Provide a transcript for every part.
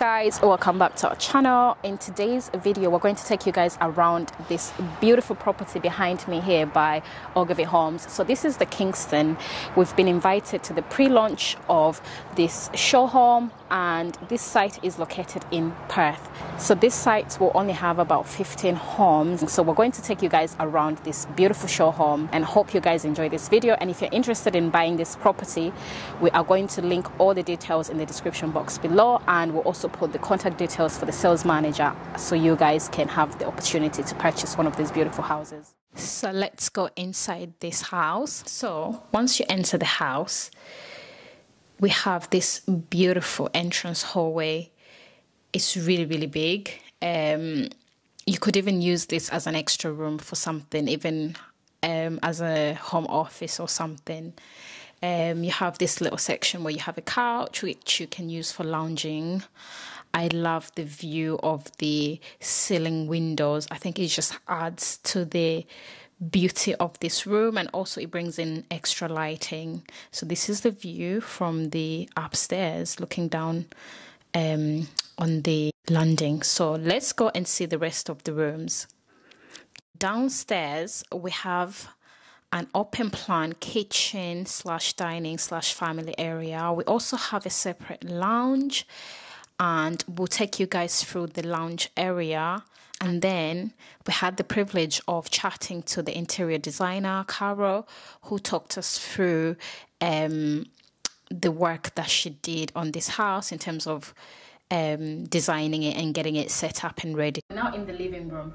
guys welcome back to our channel. In today's video we're going to take you guys around this beautiful property behind me here by ogilvie homes. So this is the kingston. We've been invited to the pre-launch of this show home and this site is located in perth so this site will only have about 15 homes so we're going to take you guys around this beautiful show home and hope you guys enjoy this video and if you're interested in buying this property we are going to link all the details in the description box below and we'll also put the contact details for the sales manager so you guys can have the opportunity to purchase one of these beautiful houses. So let's go inside this house. So once you enter the house, we have this beautiful entrance hallway. It's really, really big. Um, you could even use this as an extra room for something, even um, as a home office or something. Um, you have this little section where you have a couch, which you can use for lounging. I love the view of the ceiling windows. I think it just adds to the beauty of this room and also it brings in extra lighting. So, this is the view from the upstairs looking down um, on the landing. So, let's go and see the rest of the rooms. Downstairs, we have an open plan kitchen slash dining slash family area. We also have a separate lounge and we'll take you guys through the lounge area. And then we had the privilege of chatting to the interior designer, Carol, who talked us through um, the work that she did on this house in terms of um, designing it and getting it set up and ready. Now in the living room,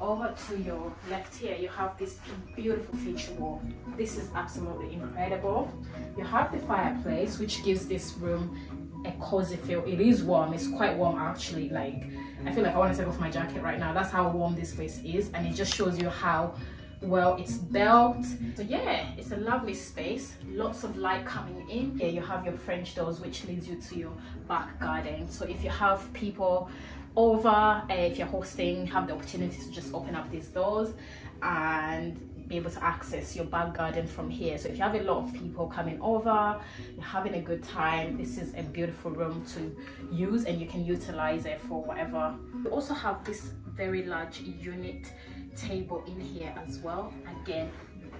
over to your left here you have this beautiful feature wall this is absolutely incredible you have the fireplace which gives this room a cozy feel it is warm. It's quite warm actually. Like i feel like i want to take off my jacket right now. That's how warm this place is and it just shows you how well it's built. So yeah it's a lovely space. Lots of light coming in. Here you have your french doors which leads you to your back garden. So if you have people over uh, if you're hosting have the opportunity to just open up these doors. And able to access your back garden from here. So if you have a lot of people coming over you're having a good time this is a beautiful room to use and you can utilize it for whatever. You also have this very large unit table in here as well. Again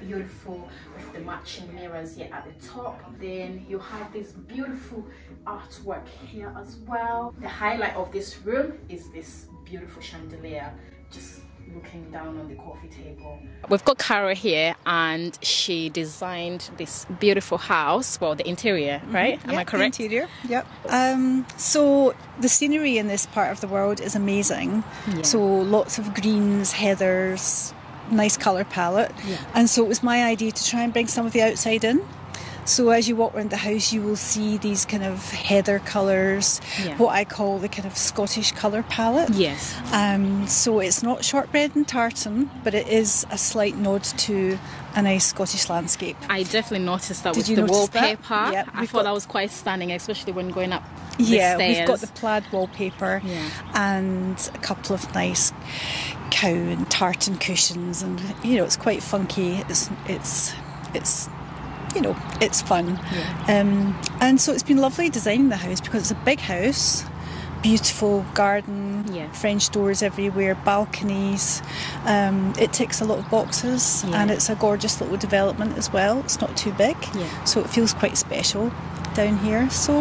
beautiful with the matching mirrors here at the top. Then you have this beautiful artwork here as well. The highlight of this room is this beautiful chandelier. Just looking down on the coffee table. We've got Caro here and she designed this beautiful house, well the interior, mm-hmm. right? Mm-hmm. Am yep, I correct? The interior, yep. Um, so the scenery in this part of the world is amazing. Yeah. So lots of greens, heathers, nice colour palette. Yeah. And so it was my idea to try and bring some of the outside in. So as you walk around the house, you will see these kind of heather colours, yeah. what I call the kind of Scottish colour palette. Yes. Um, so it's not shortbread and tartan, but it is a slight nod to a nice Scottish landscape. I definitely noticed that Did with the wallpaper. Yep, I thought that was quite stunning, especially when going up. yeah, stairs. we've got the plaid wallpaper yeah. and a couple of nice cow and tartan cushions, and you know it's quite funky. It's it's it's you know, it's fun. Yeah. Um, and so it's been lovely designing the house because it's a big house, beautiful garden, yeah. French doors everywhere, balconies. Um, it ticks a lot of boxes yeah. and it's a gorgeous little development as well. It's not too big, so it feels quite special down here. So,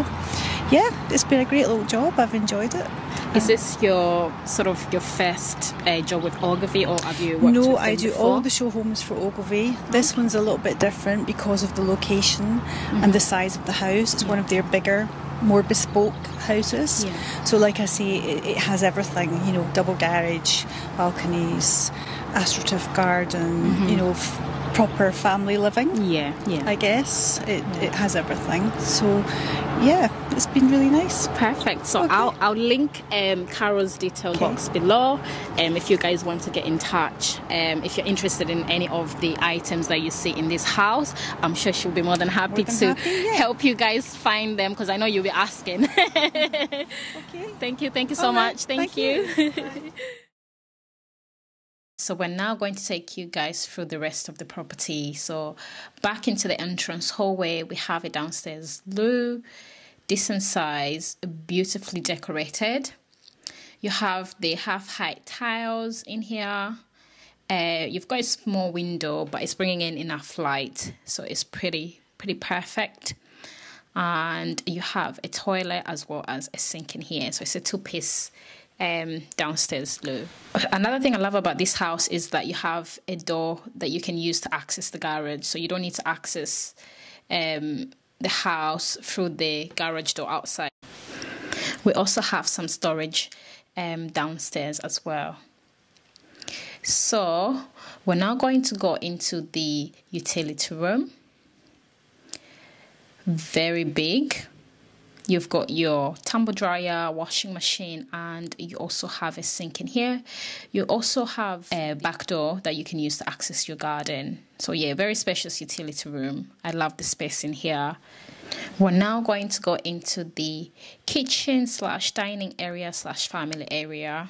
yeah, it's been a great little job. I've enjoyed it. Is this your sort of your first uh, job with Ogilvie, or have you worked? No, I do before? all the show homes for Ogilvie. This one's a little bit different because of the location mm-hmm. and the size of the house. It's one of their bigger more bespoke houses. Yeah. So, like I say, it, it, has everything. You know, double garage, balconies, astroturf garden. Mm-hmm. You know, f- proper family living. Yeah, yeah. I guess it, yeah. it has everything. So yeah, it's been really nice. Perfect. So okay. I'll I'll link um, Caro's detail okay. box below. Um, if you guys want to get in touch, um, if you're interested in any of the items that you see in this house, I'm sure she'll be more than happy than to happy, yeah. help you guys find them because I know you'll be asking. okay. Thank you. Thank you so much. Thank, Thank you. you. So we're now going to take you guys through the rest of the property. So back into the entrance hallway, we have a downstairs loo. decent size, beautifully decorated. You have the half height tiles in here. Uh, you've got a small window, but it's bringing in enough light, so it's pretty pretty perfect. And you have a toilet as well as a sink in here, so it's a two piece um, downstairs loo. Another thing I love about this house is that you have a door that you can use to access the garage, so you don't need to access um, the house through the garage door outside. We also have some storage um, downstairs as well. So we're now going to go into the utility room. Very big. You've got your tumble dryer, washing machine, and you also have a sink in here. You also have a back door that you can use to access your garden. So yeah, very spacious utility room. I love the space in here. We're now going to go into the kitchen slash dining area slash family area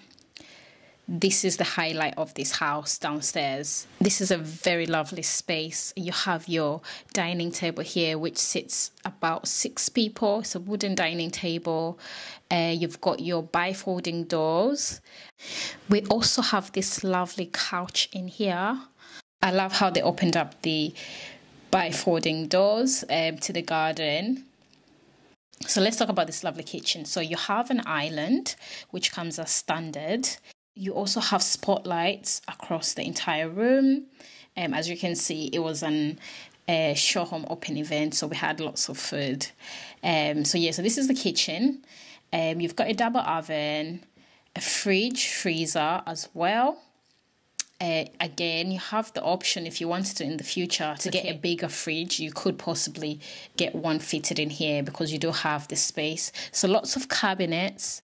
this is the highlight of this house downstairs. This is a very lovely space. You have your dining table here, which sits about six people. It's a wooden dining table. Uh, you've got your bifolding doors. We also have this lovely couch in here. I love how they opened up the bifolding doors um, to the garden. So let's talk about this lovely kitchen. So you have an island, which comes as standard. You also have spotlights across the entire room. Um, as you can see, it was an uh, show home open event, so we had lots of food. Um, so yeah, so this is the kitchen. Um, you've got a double oven, a fridge, freezer as well. Uh, again, you have the option if you wanted to in the future to get a bigger fridge, you could possibly get one fitted in here because you do have the space. So lots of cabinets,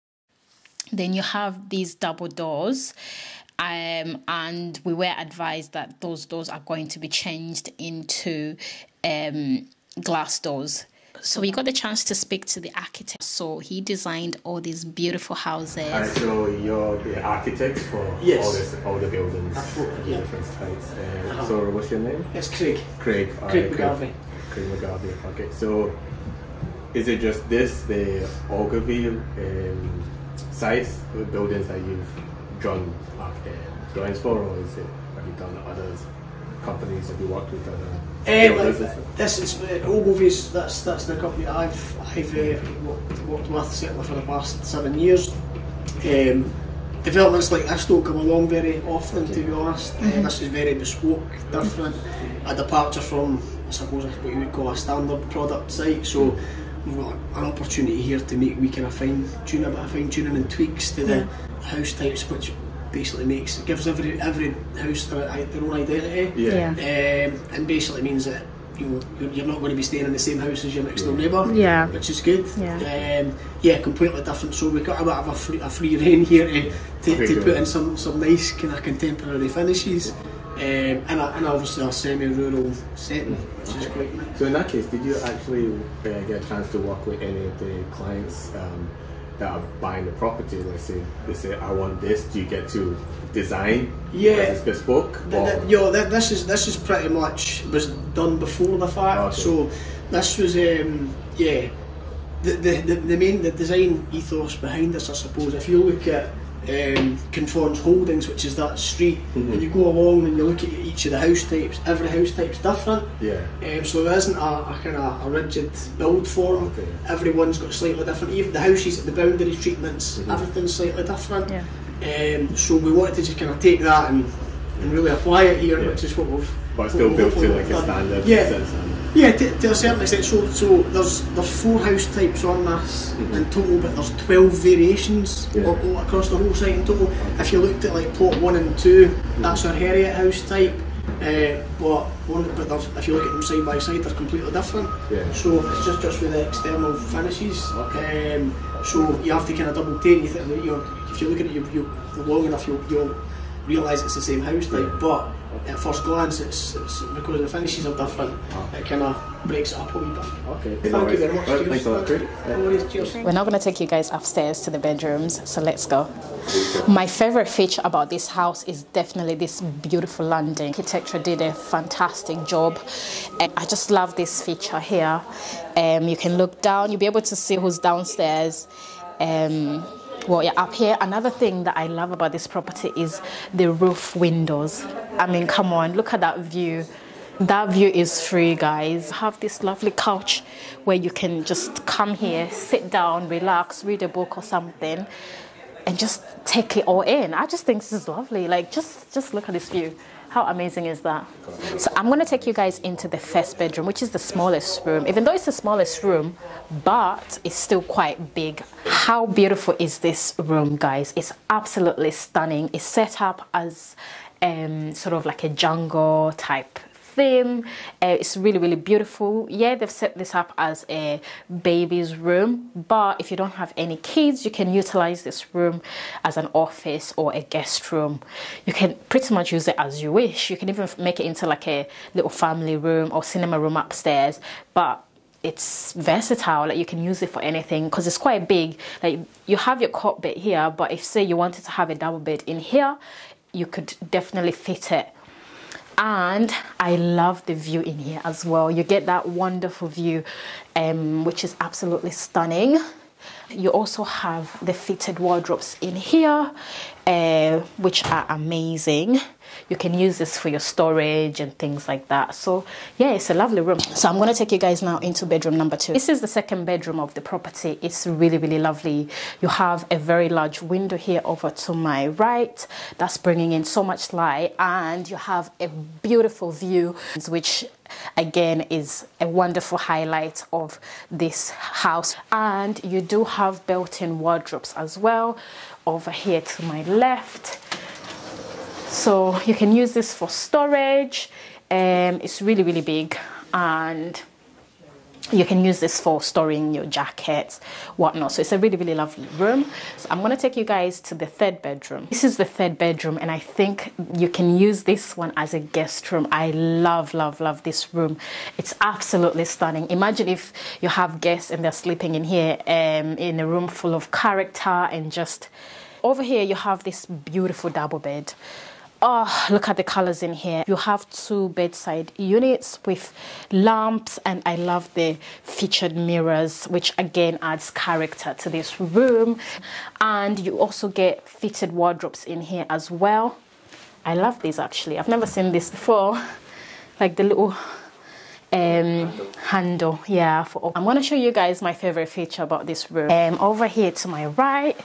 then you have these double doors. Um, and we were advised that those doors are going to be changed into um, glass doors. So we got the chance to speak to the architect. So he designed all these beautiful houses. And so you're the architect for yes. all this, all the buildings, Absolutely, yeah. different types. Uh, uh-huh. So what's your name? It's Craig. Craig. Craig right, McGarvey. Craig, Craig McGarvey. Okay. So is it just this, the Ogilvie um, sites, buildings that you've drawn uh, drawings for, or is it have you done others? Companies have you worked with? Other uh, like, this is uh, Ogilvie's. That's that's the company I've I've uh, worked, worked with certainly for the past seven years. Um, developments like this don't come along very often, to be honest. Uh, mm-hmm. Uh, this is very bespoke, different, a departure from I suppose what you would call a standard product site. So we've got an opportunity here to make we kind of fine tune a bit of fine tuning and tweaks to the yeah. house types, which basically makes gives every every house their, their own identity. Yeah. Um, and basically means that you know, you're not going to be staying in the same house as your next door neighbour. Yeah. Which is good. Yeah. Um, yeah, completely different. So we've got a bit of a free, a free reign here to, to, to put in some, some nice kind of contemporary finishes. Um, and, a, and obviously a semi-rural setting, which is quite nice. So in that case, did you actually uh, get a chance to work with any of the clients um, that are buying the property? Let's say they say, "I want this." Do you get to design? Yeah, it's bespoke. The, the, yo, this is this is pretty much was done before the fact. Okay. So this was um, yeah. The, the, the main the design ethos behind this, I suppose, if you look at um, Conforms Holdings, which is that street, mm-hmm. and you go along and you look at each of the house types, every house type's different. Yeah. Um, so there isn't a, a kind of a rigid build form. Okay. Everyone's got slightly different. Even the houses, at the boundary treatments, mm-hmm. everything's slightly different. Yeah. Um, so we wanted to just kind of take that and, and really apply it here, yeah. which is what we've. But still built to like a standard. Yeah. Yeah, to, to, a certain extent. So, so there's there's four house types on this mm-hmm. in total, but there's twelve variations yeah. all, all across the whole site in total. If you looked at like plot one and 2 mm-hmm. that's our Harriet house type. Uh, but one, but if you look at them side by side, they're completely different. Yeah. So it's just just with the external finishes. Okay. Um, so you have to kind of double take. You think, you know, if you look at it you, you long enough, you'll, you'll realise it's the same house type. Yeah. But at first glance, it's, it's because the finishes are different. It kind of breaks it up a wee bit. Okay. Thank you very much. Well, cheers. thanks a lot. Great. No worries, cheers. We're now going to take you guys upstairs to the bedrooms, so let's go. My favorite feature about this house is definitely this beautiful landing. Architecture did a fantastic job, and I just love this feature here. Um, you can look down, you'll be able to see who's downstairs. Um, well, yeah, up here. Another thing that I love about this property is the roof windows. I mean, come on, look at that view. That view is free, guys. Have this lovely couch where you can just come here, sit down, relax, read a book or something, and just take it all in. I just think this is lovely. Like, just just look at this view. How amazing is that? So I'm going to take you guys into the first bedroom, which is the smallest room. Even though it's the smallest room, but it's still quite big. How beautiful is this room, guys? It's absolutely stunning. It's set up as um, sort of like a jungle type theme. Uh, it's really, really beautiful. Yeah, they've set this up as a baby's room, but if you don't have any kids, you can utilize this room as an office or a guest room. You can pretty much use it as you wish. You can even make it into like a little family room or cinema room upstairs, but it's versatile like you can use it for anything because it's quite big like you have your cot bed here but if say you wanted to have a double bed in here you could definitely fit it and I love the view in here as well. You get that wonderful view, um, which is absolutely stunning. You also have the fitted wardrobes in here, uh, which are amazing. You can use this for your storage and things like that. So yeah, it's a lovely room. So I'm going to take you guys now into bedroom number two. This is the second bedroom of the property. It's really, really lovely. You have a very large window here over to my right. That's bringing in so much light and you have a beautiful view, which again is a wonderful highlight of this house and you do have built-in wardrobes as well over here to my left so you can use this for storage. Um, it's really really big. And you can use this for storing your jackets whatnot. So it's a really really lovely room. So i'm going to take you guys to the third bedroom. This is the third bedroom and i think you can use this one as a guest room. I love love love this room. It's absolutely stunning. Imagine if you have guests and they're sleeping in here um, in a room full of character and just over here you have this beautiful double bed Oh, look at the colors in here. You have two bedside units with lamps, and I love the featured mirrors, which again adds character to this room. And you also get fitted wardrobes in here as well. I love these actually. I've never seen this before. Like the little um, handle. Yeah, for, I'm going to show you guys my favorite feature about this room. Um, over here to my right,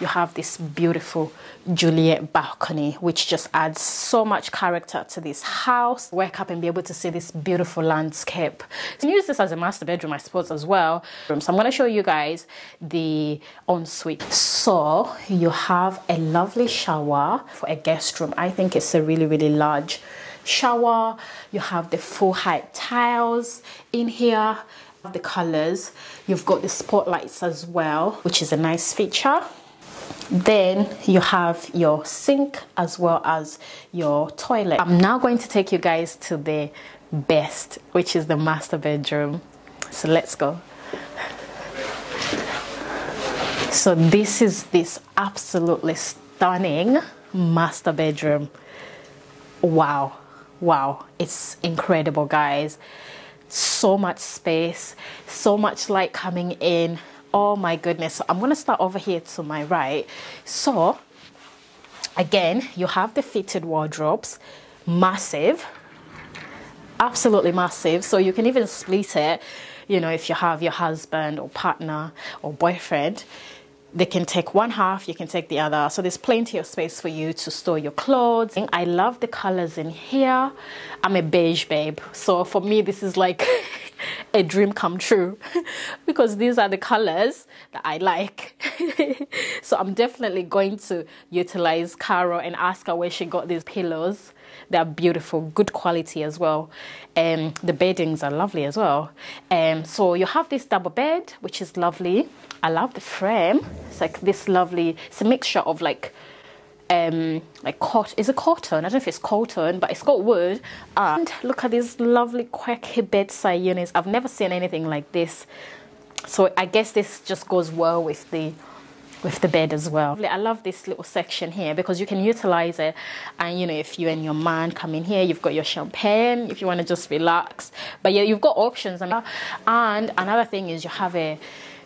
you have this beautiful Juliet balcony, which just adds so much character to this house. Wake up and be able to see this beautiful landscape. So use this as a master bedroom, I suppose, as well. Um, so I'm going to show you guys the ensuite. So you have a lovely shower for a guest room. I think it's a really, really large shower. You have the full height tiles in here. The colors. You've got the spotlights as well, which is a nice feature. Then you have your sink as well as your toilet. I'm now going to take you guys to the best, which is the master bedroom. So let's go. So this is this absolutely stunning master bedroom. Wow. Wow. It's incredible, guys. So much space, so much light coming in Oh my goodness. I'm going to start over here to my right. So again, you have the fitted wardrobes, massive, absolutely massive. So you can even split it, you know, if you have your husband or partner or boyfriend they can take one half, you can take the other. So there's plenty of space for you to store your clothes. I love the colors in here. I'm a beige babe. So for me, this is like a dream come true because these are the colors that I like. so I'm definitely going to utilize Caro and ask her where she got these pillows. They're beautiful, good quality as well. Um, the beddings are lovely as well. Um, so you have this double bed, which is lovely. I love the frame. It's like this lovely, it's a mixture of like um like cot is it cotton? I don't know if it's cotton, but it's got wood. And look at these lovely quirky bedside units. I've never seen anything like this. So I guess this just goes well with the with the bed as well. I love this little section here because you can utilize it. And you know, if you and your man come in here, you've got your champagne if you want to just relax. But yeah, you've got options. And another thing is you have a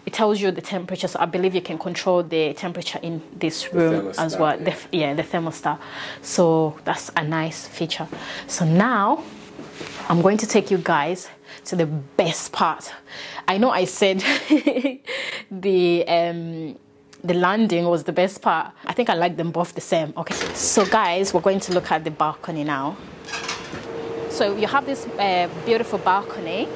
it tells you the temperature. So I believe you can control the temperature in this room as well. Yeah. The, yeah, the thermostat. So that's a nice feature. So now I'm going to take you guys to the best part. I know I said the um, the landing was the best part. I think I like them both the same. Okay, so guys, we're going to look at the balcony now. So you have this uh, beautiful balcony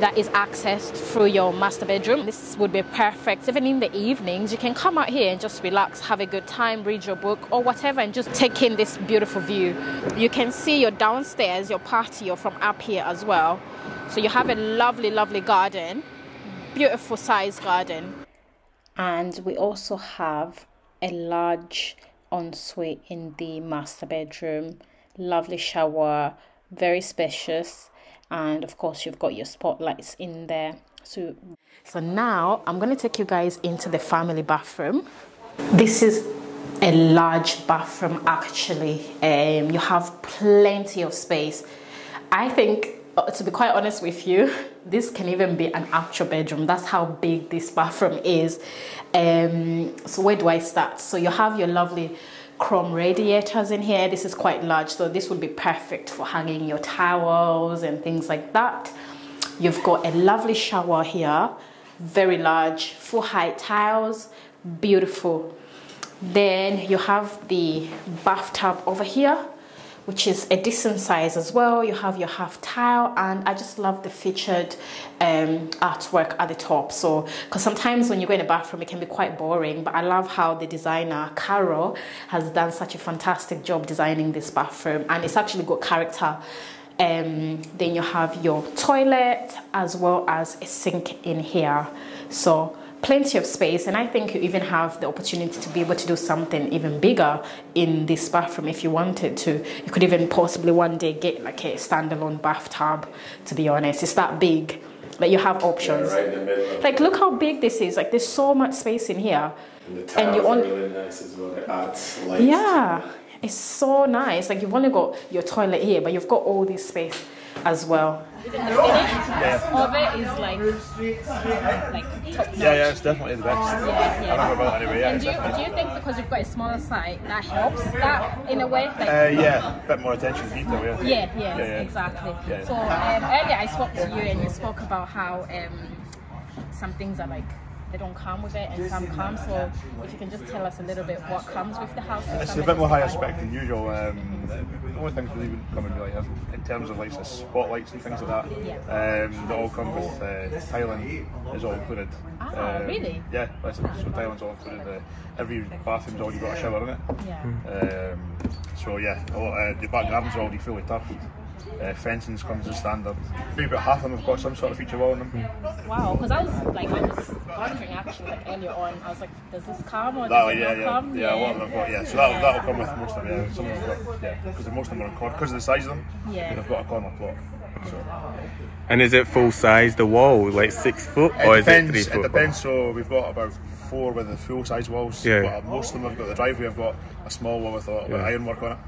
that is accessed through your master bedroom. This would be perfect. Even in the evenings, you can come out here and just relax, have a good time, read your book or whatever, and just take in this beautiful view. You can see your downstairs, your patio from up here as well. So you have a lovely, lovely garden, beautiful sized garden and we also have a large ensuite in the master bedroom. Lovely shower very spacious. And of course you've got your spotlights in there. So so now i'm going to take you guys into the family bathroom. This is a large bathroom actually. Um, you have plenty of space. I think to be quite honest with you, this can even be an actual bedroom. That's how big this bathroom is. Um, so where do I start? So you have your lovely chrome radiators in here. This is quite large, so this would be perfect for hanging your towels and things like that. You've got a lovely shower here, very large, full height tiles, beautiful. Then you have the bathtub over here which is a decent size as well. You have your half tile, and I just love the featured um, artwork at the top. So, because sometimes when you go in a bathroom, it can be quite boring, but I love how the designer Carol has done such a fantastic job designing this bathroom, and it's actually got character. Um, then you have your toilet as well as a sink in here. So plenty of space and I think you even have the opportunity to be able to do something even bigger in this bathroom if you wanted to. You could even possibly one day get like a standalone bathtub to be honest. It's that big. Like you have options. Yeah, right like look how big this is. Like there's so much space in here. And the and you only really nice as well. It adds light. Yeah. It's so nice. Like you've only got your toilet here, but you've got all this space as well. Yeah. of it is like, like top notch. Yeah, yeah, it's definitely the best. Yeah, yeah. I don't know about anyway. Yeah, and do you, do you think because you've got a smaller site that helps that in a way? Like, uh, yeah, a bit more attention to detail. Yeah. Yeah, yeah, yeah exactly. Yeah. So um, earlier I spoke to you and you spoke about how um, some things are like they don't come with it and some come. So if you can just tell us a little bit what comes with the house. It's a bit more higher spec than usual. Um, the only things really wouldn't come in really in terms of like the spotlights and things like that. Yeah. Um, they all come with uh, tiling is all included. Ah, um, really? Yeah, so tiling's all included. Uh, every bathroom's already got a shower in it. Yeah. Um, so yeah, uh, the back garden's already fully turfed. Uh, fencing's comes as standard. Maybe about half of them have got some sort of feature wall in them. Wow, because I was like, I was wondering actually like earlier on, I was like, does this come or does that, it yeah, not yeah, come? Yeah, yeah, a lot of them have got, yeah. So that that'll come with most of them. Yeah, some of them got, yeah, because most of them are on corner, because of the size of them. Yeah. They've got a corner plot. So. And is it full size the wall, like six foot, it or depends, is it three foot? It depends. So we've got about four with the full size walls. Yeah. But most of them have got the driveway. I've got a small one with, a, with ironwork on it.